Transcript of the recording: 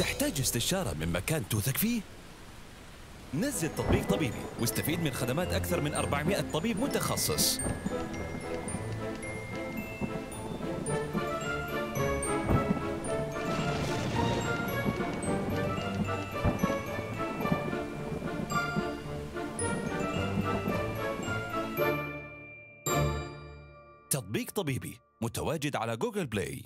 تحتاج استشارة من مكان توثق فيه؟ نزل تطبيق طبيبي واستفيد من خدمات أكثر من 400 طبيب متخصص تطبيق طبيبي متواجد على جوجل بلاي